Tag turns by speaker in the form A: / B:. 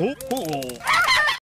A: お